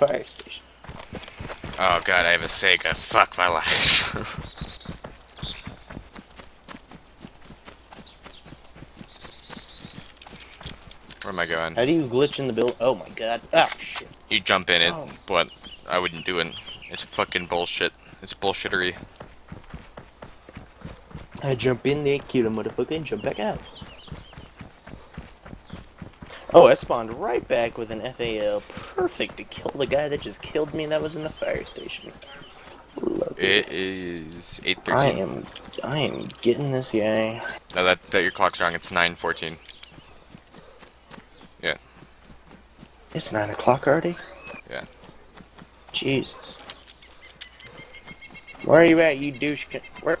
fire station. Oh god, I have a Saiga. Fuck my life. Where am I going? How do you glitch in the build? Oh my god. Oh shit. You jump in it, Oh. but I wouldn't do it. It's fucking bullshit. It's bullshittery. I jump in there, kill a motherfucker, and jump back out. Oh, oh, I spawned right back with an FAL. Perfect to kill the guy that just killed me that was in the fire station. Love It is I 8.13. am, I am getting this guy. No, that, that your clock's wrong. It's 9.14. Yeah. It's nine o'clock already. Yeah. Jesus. Where are you at, you douche? Where?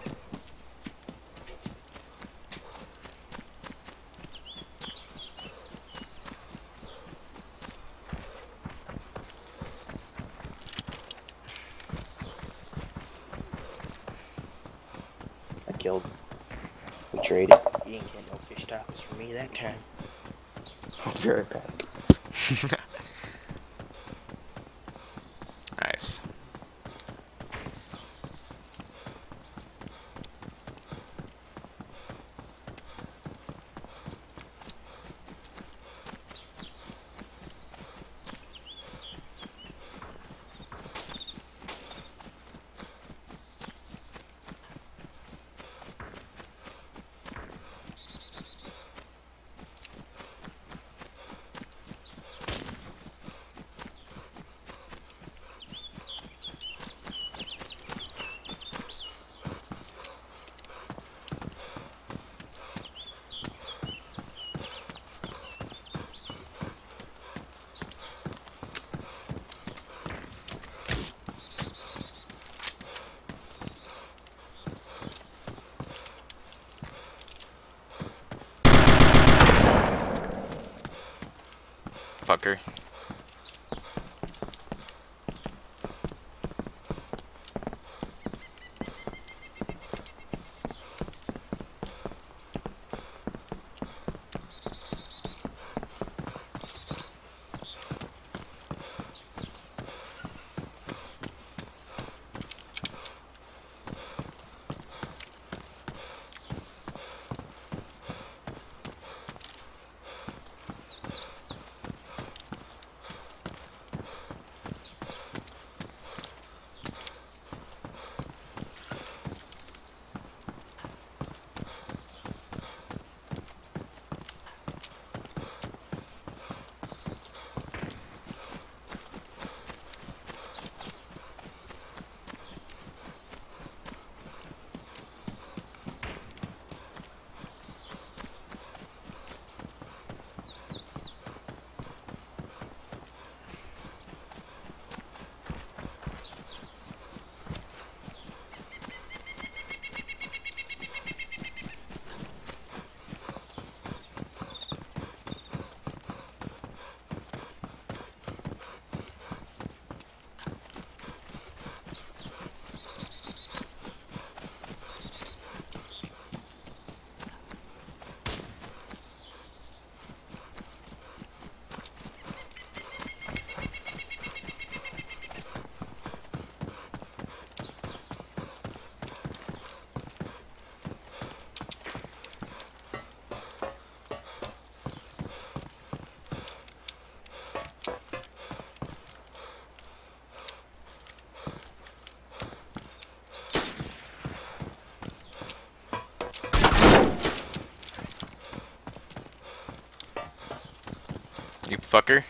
Killed. We traded. You ain't getting no fish tacos from me that time. I'll be right back. Fucker. you fucker.